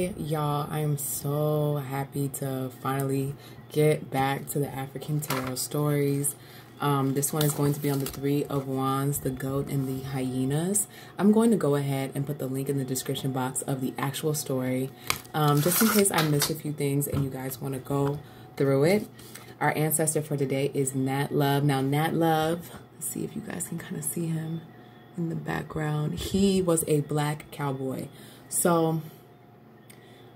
Y'all, I am so happy to finally get back to the African Tarot stories. Um, this one is going to be on the Three of Wands, the Goat, and the Hyenas. I'm going to go ahead and put the link in the description box of the actual story, um, just in case I miss a few things and you guys want to go through it. Our ancestor for today is Nat Love. Now, Nat Love, let's see if you guys can kind of see him in the background. He was a black cowboy. So,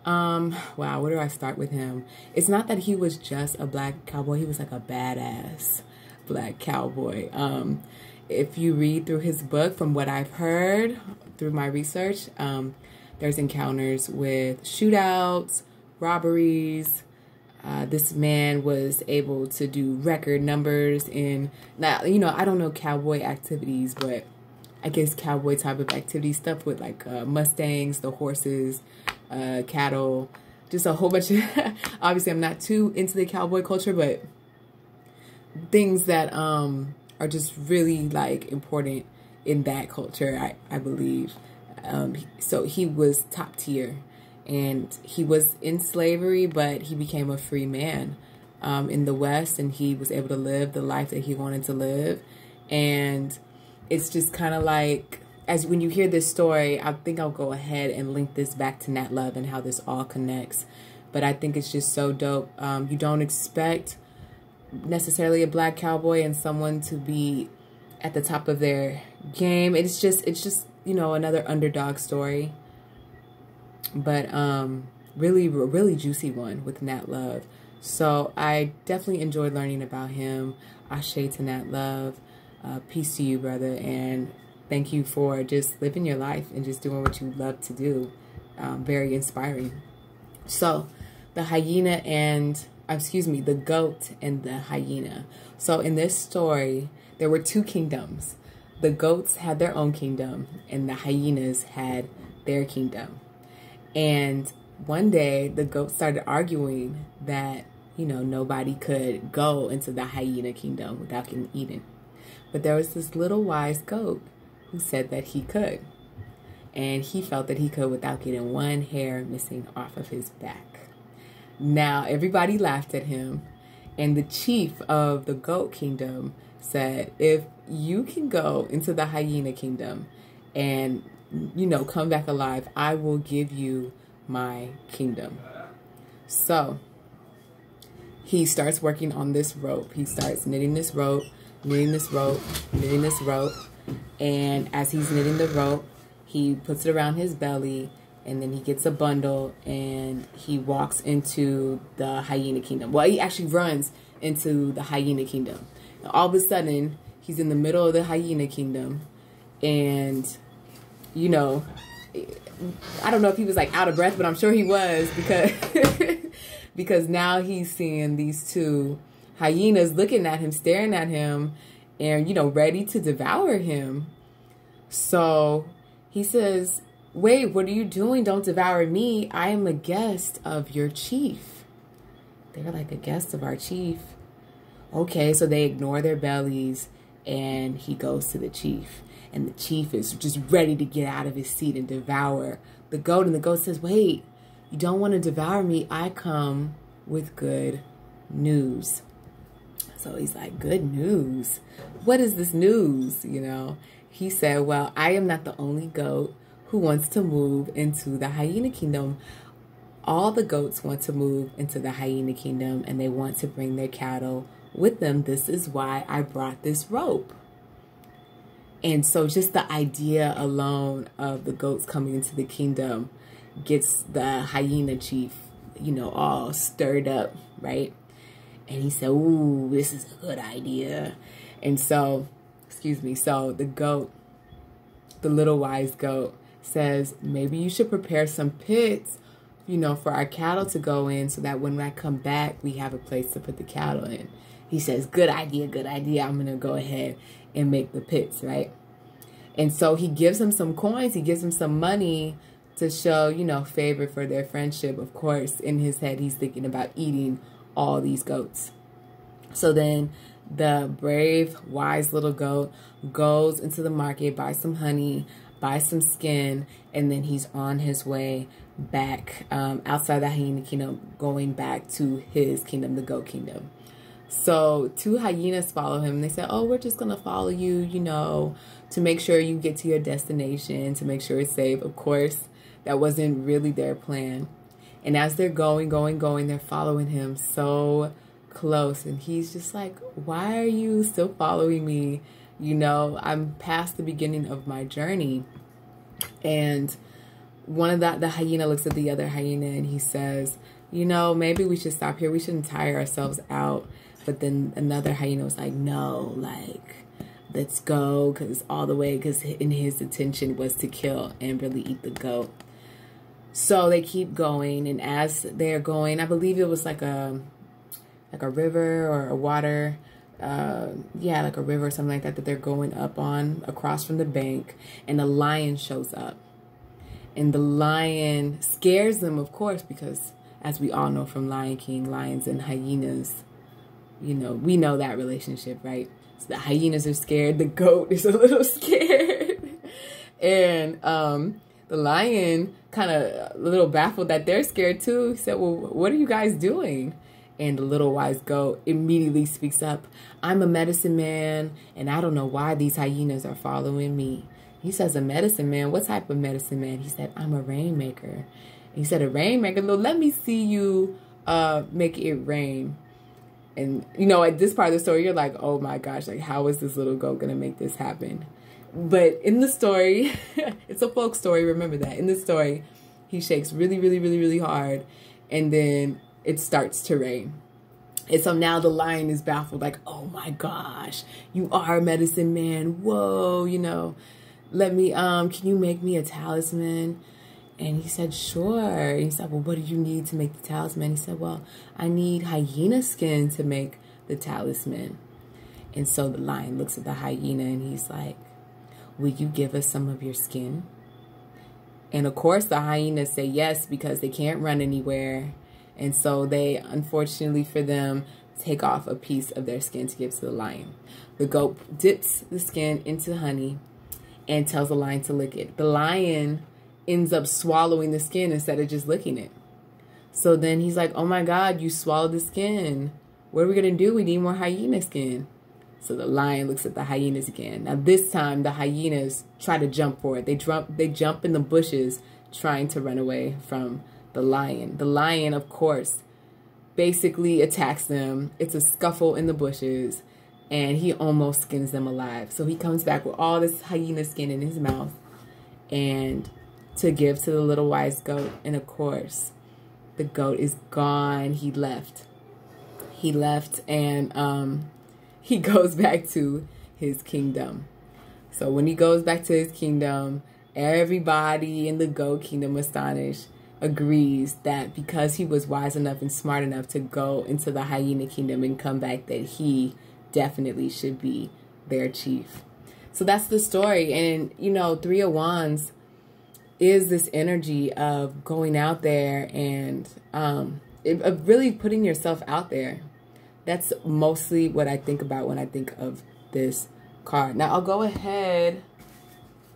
um, wow, where do I start with him? It's not that he was just a black cowboy, he was like a badass black cowboy. Um, if you read through his book, from what I've heard through my research, um, there's encounters with shootouts, robberies. Uh, this man was able to do record numbers in, now, you know, I don't know cowboy activities, but I guess cowboy type of activity stuff with like uh, Mustangs, the horses, uh, cattle, just a whole bunch of, obviously I'm not too into the cowboy culture, but things that um, are just really like important in that culture, I, I believe. Um, so he was top tier and he was in slavery, but he became a free man um, in the West and he was able to live the life that he wanted to live. And it's just kind of like as when you hear this story, I think I'll go ahead and link this back to Nat Love and how this all connects. But I think it's just so dope. Um, you don't expect necessarily a black cowboy and someone to be at the top of their game. It's just, it's just, you know, another underdog story. But um, really, really juicy one with Nat Love. So I definitely enjoyed learning about him. Ashe to Nat Love. Uh, peace to you, brother. And thank you for just living your life and just doing what you love to do. Um, very inspiring. So, the hyena and, uh, excuse me, the goat and the hyena. So, in this story, there were two kingdoms. The goats had their own kingdom, and the hyenas had their kingdom. And one day, the goat started arguing that, you know, nobody could go into the hyena kingdom without getting eaten. But there was this little wise goat who said that he could. And he felt that he could without getting one hair missing off of his back. Now, everybody laughed at him, and the chief of the goat kingdom said, If you can go into the hyena kingdom and, you know, come back alive, I will give you my kingdom. So, he starts working on this rope. He starts knitting this rope, knitting this rope, knitting this rope and as he's knitting the rope, he puts it around his belly and then he gets a bundle and he walks into the hyena kingdom. Well, he actually runs into the hyena kingdom. And all of a sudden, he's in the middle of the hyena kingdom and you know, I don't know if he was like out of breath, but I'm sure he was because because now he's seeing these two hyenas looking at him, staring at him, and, you know, ready to devour him. So he says, Wait, what are you doing? Don't devour me. I am a guest of your chief. They're like a guest of our chief. Okay, so they ignore their bellies and he goes to the chief. And the chief is just ready to get out of his seat and devour the goat. And the goat says, Wait, you don't want to devour me. I come with good news. So he's like, good news. What is this news? You know, he said, well, I am not the only goat who wants to move into the hyena kingdom. All the goats want to move into the hyena kingdom and they want to bring their cattle with them. This is why I brought this rope. And so just the idea alone of the goats coming into the kingdom gets the hyena chief, you know, all stirred up, right? And he said, Ooh, this is a good idea. And so, excuse me, so the goat, the little wise goat, says, Maybe you should prepare some pits, you know, for our cattle to go in so that when I come back, we have a place to put the cattle in. He says, Good idea, good idea. I'm going to go ahead and make the pits, right? And so he gives him some coins, he gives him some money to show, you know, favor for their friendship. Of course, in his head, he's thinking about eating all these goats. So then the brave, wise little goat goes into the market, buys some honey, buys some skin, and then he's on his way back um, outside the hyena kingdom, going back to his kingdom, the goat kingdom. So two hyenas follow him. They said, "Oh, we're just gonna follow you, you know, to make sure you get to your destination, to make sure it's safe." Of course, that wasn't really their plan. And as they're going, going, going, they're following him so close, and he's just like, "Why are you still following me?" You know, I'm past the beginning of my journey, and one of the the hyena looks at the other hyena and he says, "You know, maybe we should stop here. We shouldn't tire ourselves out." But then another hyena was like, no, like, let's go, because all the way, because in his intention was to kill and really eat the goat. So they keep going, and as they're going, I believe it was like a like a river or a water, uh, yeah, like a river or something like that that they're going up on across from the bank, and a lion shows up, and the lion scares them, of course, because as we all know from Lion King, lions and hyenas you know, we know that relationship, right? So the hyenas are scared, the goat is a little scared. and um, the lion kind of a little baffled that they're scared too. Said, Well, what are you guys doing? And the little wise goat immediately speaks up, I'm a medicine man, and I don't know why these hyenas are following me. He says, A medicine man? What type of medicine man? He said, I'm a rainmaker. He said, A rainmaker? Well, let me see you uh, make it rain. And you know, at this part of the story, you're like, oh my gosh, like how is this little goat gonna make this happen? But in the story, it's a folk story, remember that. In the story, he shakes really, really, really, really hard, and then it starts to rain. And so now the lion is baffled, like, oh my gosh, you are a medicine man. Whoa, you know, let me, um, can you make me a talisman? And he said, sure. he said, well, what do you need to make the talisman? He said, well, I need hyena skin to make the talisman. And so the lion looks at the hyena and he's like, will you give us some of your skin? And of course, the hyenas say yes because they can't run anywhere. And so they, unfortunately for them, take off a piece of their skin to give to the lion. The goat dips the skin into honey and tells the lion to lick it. The lion ends up swallowing the skin instead of just licking it. So then he's like, oh my God, you swallowed the skin. What are we going to do? We need more hyena skin. So the lion looks at the hyenas again. Now this time the hyenas try to jump for it. They jump, they jump in the bushes trying to run away from the lion. The lion, of course, basically attacks them. It's a scuffle in the bushes and he almost skins them alive. So he comes back with all this hyena skin in his mouth and to give to the little wise goat. And of course, the goat is gone. He left. He left and um, he goes back to his kingdom. So when he goes back to his kingdom, everybody in the goat kingdom astonished agrees that because he was wise enough and smart enough to go into the hyena kingdom and come back that he definitely should be their chief. So that's the story. And, you know, Three of Wands is this energy of going out there and um, it, of really putting yourself out there. That's mostly what I think about when I think of this card. Now I'll go ahead.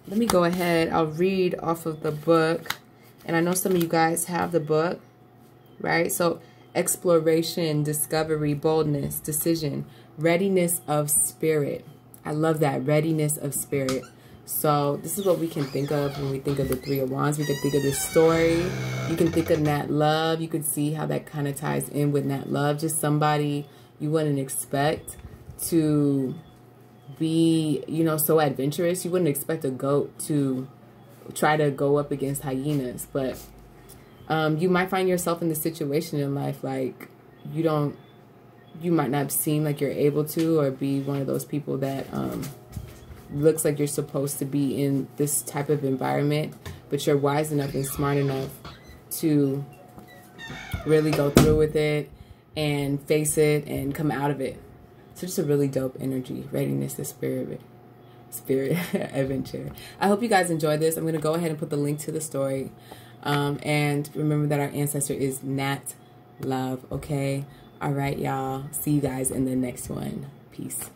Let me go ahead. I'll read off of the book. And I know some of you guys have the book, right? So exploration, discovery, boldness, decision, readiness of spirit. I love that readiness of spirit. So this is what we can think of when we think of the Three of Wands. We can think of this story. You can think of Nat Love. You can see how that kind of ties in with Nat Love. Just somebody you wouldn't expect to be, you know, so adventurous. You wouldn't expect a goat to try to go up against hyenas. But um, you might find yourself in the situation in life like you don't, you might not seem like you're able to or be one of those people that... Um, looks like you're supposed to be in this type of environment, but you're wise enough and smart enough to really go through with it and face it and come out of it. So just a really dope energy, readiness to spirit spirit adventure. I hope you guys enjoyed this. I'm going to go ahead and put the link to the story. Um, and remember that our ancestor is Nat Love, okay? All right, y'all. See you guys in the next one. Peace.